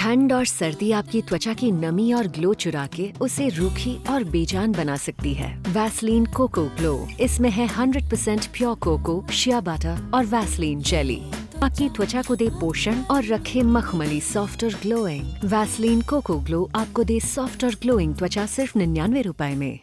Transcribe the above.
ठंड और सर्दी आपकी त्वचा की नमी और ग्लो चुरा के उसे रूखी और बेजान बना सकती है। वैसलीन कोको ग्लो इसमें है 100% प्योर कोको शिया बाटा और वैसलीन जेली आपकी त्वचा को दे पोषण और रखे मखमली सॉफ्ट और ग्लोइंग वैसलीन कोको ग्लो आपको दे सॉफ्ट और ग्लोइंग त्वचा सिर्फ़ निन्यानवे रूपए में।